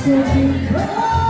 still be cold.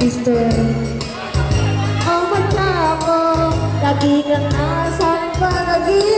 Mister Oh, mo Lagi kang nasa palagi